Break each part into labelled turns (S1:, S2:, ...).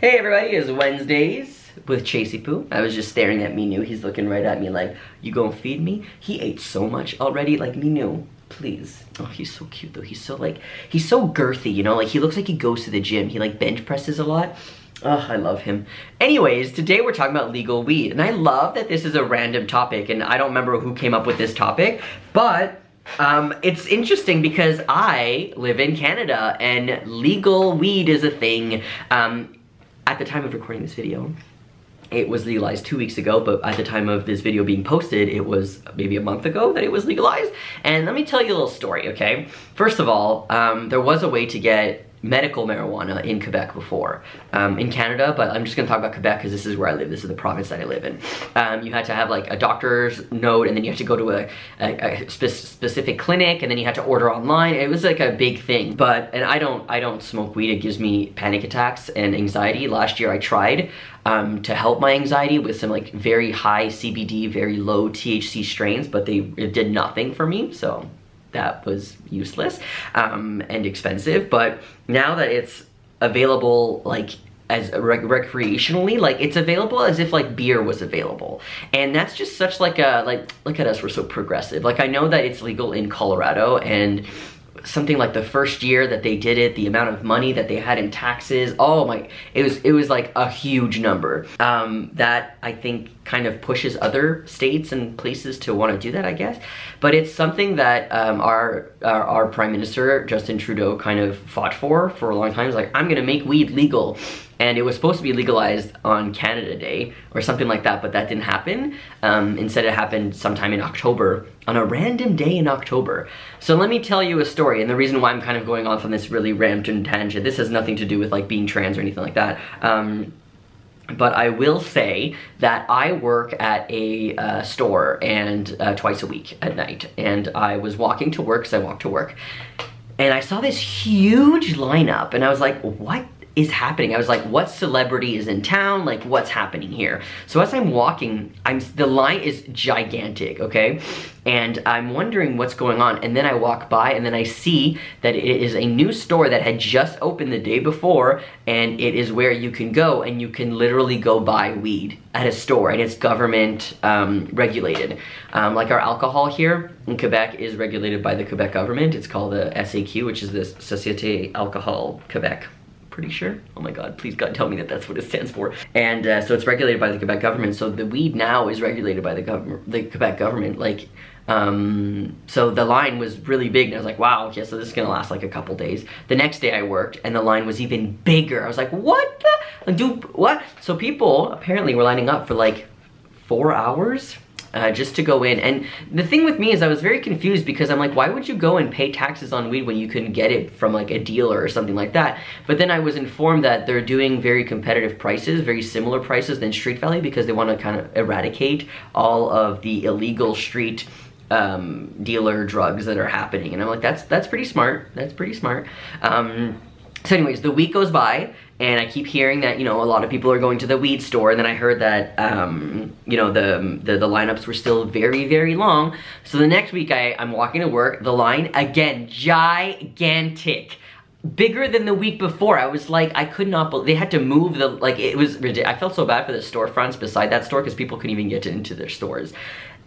S1: Hey everybody, it's Wednesdays with Chasey Poo. I was just staring at Minu. He's looking right at me like, you gonna feed me? He ate so much already, like Minu, please. Oh, he's so cute though. He's so like, he's so girthy, you know? Like he looks like he goes to the gym. He like bench presses a lot. Oh, I love him. Anyways, today we're talking about legal weed. And I love that this is a random topic and I don't remember who came up with this topic, but um, it's interesting because I live in Canada and legal weed is a thing. Um, at the time of recording this video, it was legalized two weeks ago, but at the time of this video being posted, it was maybe a month ago that it was legalized. And let me tell you a little story, okay? First of all, um, there was a way to get medical marijuana in Quebec before. Um, in Canada, but I'm just gonna talk about Quebec because this is where I live. This is the province that I live in. Um, you had to have like a doctor's note and then you had to go to a, a, a spe specific clinic and then you had to order online. It was like a big thing. But, and I don't, I don't smoke weed. It gives me panic attacks and anxiety. Last year I tried um, to help my anxiety with some like very high CBD, very low THC strains, but they, it did nothing for me. So that was useless um, and expensive. But now that it's available like as rec recreationally like it's available as if like beer was available and that's just such like a like look at us we're so progressive like i know that it's legal in colorado and something like the first year that they did it, the amount of money that they had in taxes, oh my, it was it was like a huge number. Um, that I think kind of pushes other states and places to want to do that, I guess. But it's something that um, our, our, our prime minister Justin Trudeau kind of fought for for a long time. He's like, I'm gonna make weed legal and it was supposed to be legalized on Canada Day or something like that, but that didn't happen. Um, instead, it happened sometime in October, on a random day in October. So let me tell you a story, and the reason why I'm kind of going off on this really random tangent, this has nothing to do with like being trans or anything like that. Um, but I will say that I work at a uh, store and uh, twice a week at night, and I was walking to work, because I walk to work, and I saw this huge lineup, and I was like, what is happening? I was like, what celebrity is in town? Like, what's happening here? So as I'm walking, I'm the line is gigantic, okay? And I'm wondering what's going on. And then I walk by and then I see that it is a new store that had just opened the day before and it is where you can go and you can literally go buy weed at a store and it's government um, regulated. Um, like our alcohol here in Quebec is regulated by the Quebec government. It's called the SAQ, which is the Société Alcool Quebec pretty sure. Oh my god, please God tell me that that's what it stands for. And uh, so it's regulated by the Quebec government. So the weed now is regulated by the government, the Quebec government. Like, um, so the line was really big and I was like, wow, okay, so this is gonna last like a couple days. The next day I worked and the line was even bigger. I was like, what the, dude, what? So people apparently were lining up for like four hours uh, just to go in. And the thing with me is I was very confused because I'm like, why would you go and pay taxes on weed when you can get it from like a dealer or something like that? But then I was informed that they're doing very competitive prices, very similar prices than Street Valley because they want to kind of eradicate all of the illegal street um, dealer drugs that are happening. And I'm like, that's that's pretty smart. That's pretty smart. Um, so anyways, the week goes by and I keep hearing that, you know, a lot of people are going to the weed store and then I heard that, um, you know, the, the, the, lineups were still very, very long. So the next week I, I'm walking to work, the line, again, gigantic. Bigger than the week before. I was like, I could not believe, they had to move the, like, it was ridiculous. I felt so bad for the storefronts beside that store because people couldn't even get into their stores.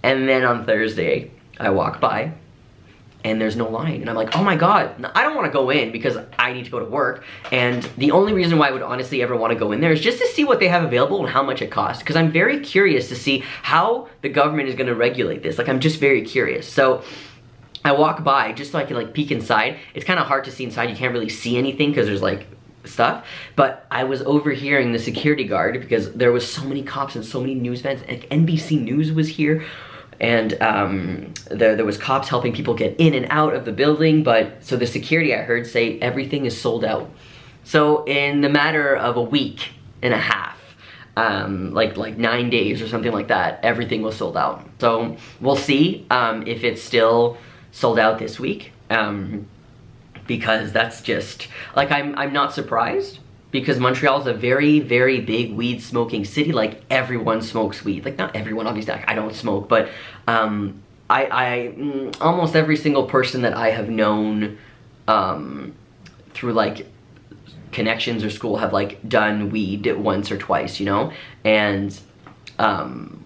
S1: And then on Thursday, I walk by and there's no line. And I'm like, oh my God, I don't wanna go in because I need to go to work. And the only reason why I would honestly ever wanna go in there is just to see what they have available and how much it costs. Because I'm very curious to see how the government is gonna regulate this. Like, I'm just very curious. So, I walk by just so I can like peek inside. It's kind of hard to see inside. You can't really see anything because there's like stuff but I was overhearing the security guard because there was so many cops and so many news vents like NBC News was here and um, there, there was cops helping people get in and out of the building, but so the security I heard say everything is sold out. So in the matter of a week and a half, um, like like nine days or something like that, everything was sold out. So we'll see um, if it's still sold out this week, um, because that's just like I'm I'm not surprised because Montreal is a very, very big weed smoking city. Like everyone smokes weed. Like not everyone, obviously. I don't smoke, but um, I, I mm, almost every single person that I have known um, through like connections or school have like done weed once or twice, you know? And um,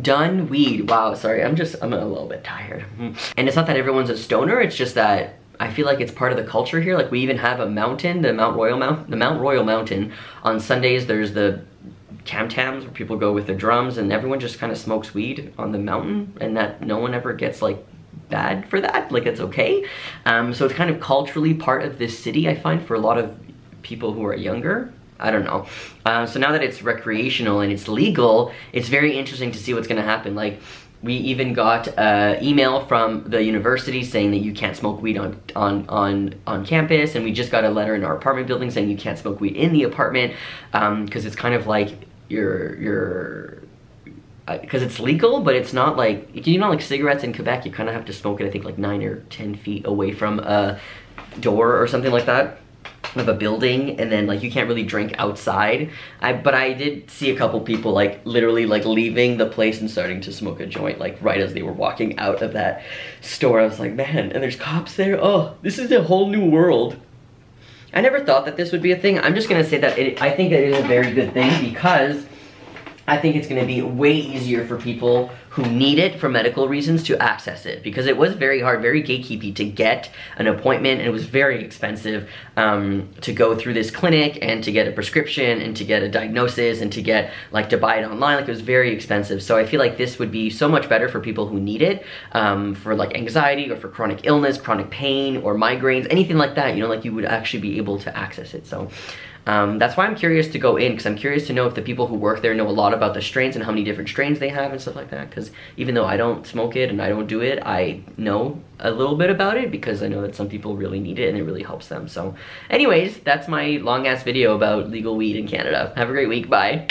S1: done weed. Wow, sorry, I'm just, I'm a little bit tired. And it's not that everyone's a stoner, it's just that I feel like it's part of the culture here. Like we even have a mountain, the Mount Royal Mount, the Mount Royal Mountain. On Sundays, there's the tam tams where people go with their drums and everyone just kind of smokes weed on the mountain and that no one ever gets like bad for that. Like it's okay. Um, so it's kind of culturally part of this city, I find, for a lot of people who are younger. I don't know. Uh, so now that it's recreational and it's legal, it's very interesting to see what's gonna happen. Like, we even got an email from the university saying that you can't smoke weed on, on, on, on campus, and we just got a letter in our apartment building saying you can't smoke weed in the apartment, because um, it's kind of like you're, you're because it's legal, but it's not like, you know, like cigarettes in Quebec, you kind of have to smoke it, I think, like 9 or 10 feet away from a door or something like that of a building and then like you can't really drink outside. I but I did see a couple people like literally like leaving the place and starting to smoke a joint like right as they were walking out of that store. I was like man and there's cops there. Oh this is a whole new world. I never thought that this would be a thing. I'm just gonna say that it, I think that it is a very good thing because I think it's gonna be way easier for people who need it for medical reasons to access it. Because it was very hard, very gatekeepy to get an appointment and it was very expensive um, to go through this clinic and to get a prescription and to get a diagnosis and to get like to buy it online. Like it was very expensive. So I feel like this would be so much better for people who need it um, for like anxiety or for chronic illness, chronic pain or migraines, anything like that you know like you would actually be able to access it. So um, that's why I'm curious to go in because I'm curious to know if the people who work there know a lot about the strains and how many different strains they have and stuff like that. Because even though I don't smoke it and I don't do it, I know a little bit about it because I know that some people really need it and it really helps them. So anyways, that's my long ass video about legal weed in Canada. Have a great week. Bye.